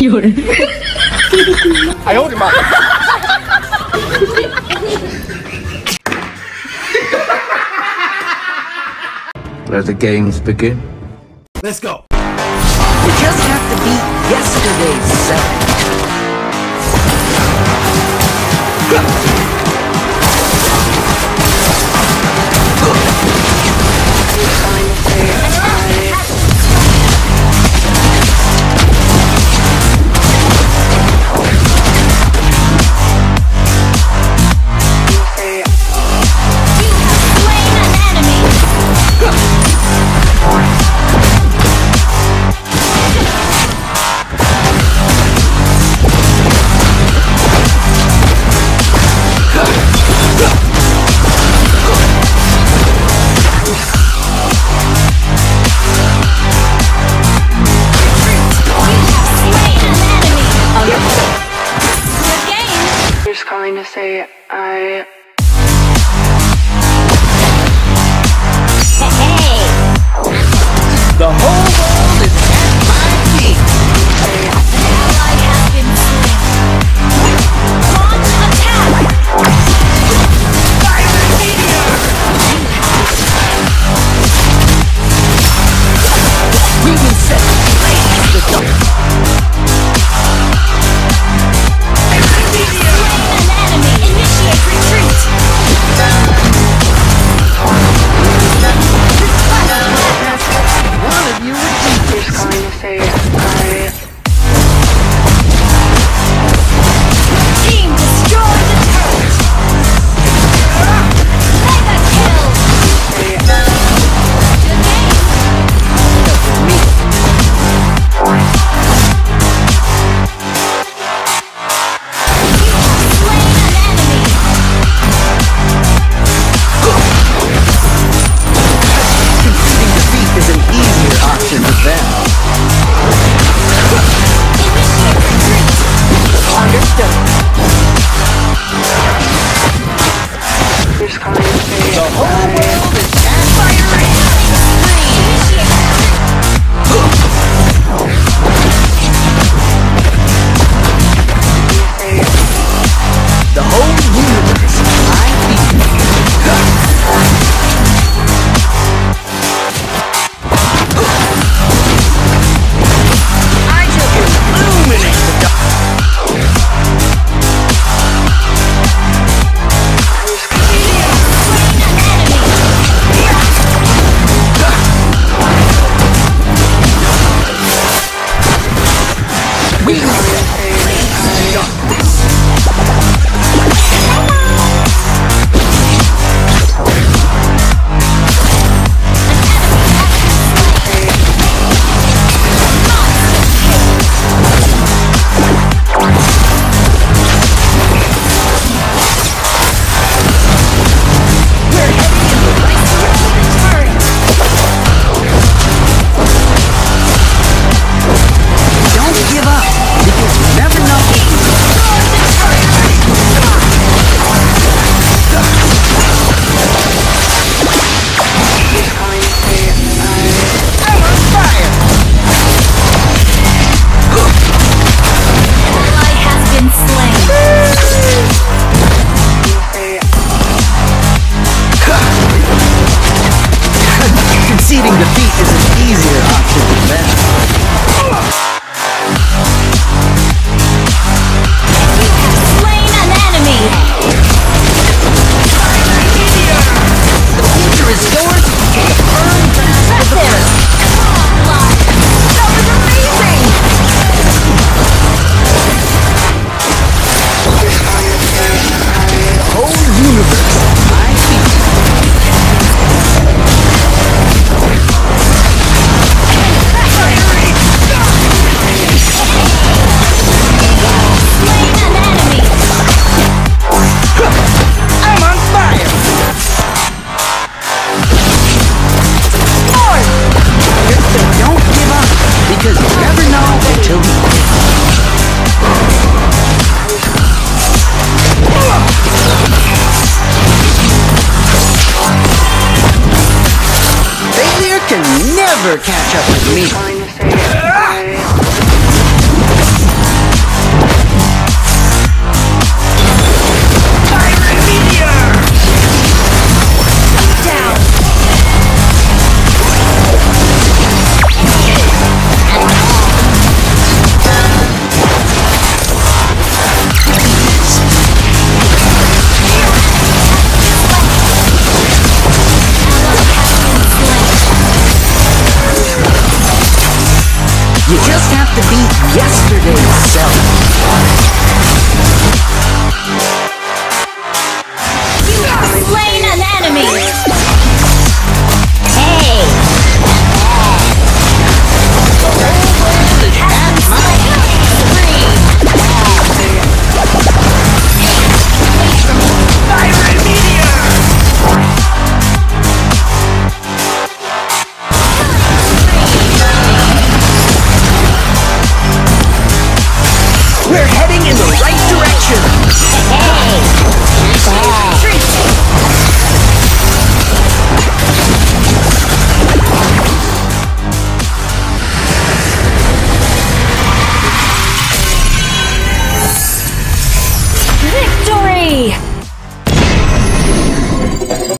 有人。哎呦我的妈！Let the games begin. Let's go. Just have to beat yesterday's. say I We never catch up with me. to be yesterday's self.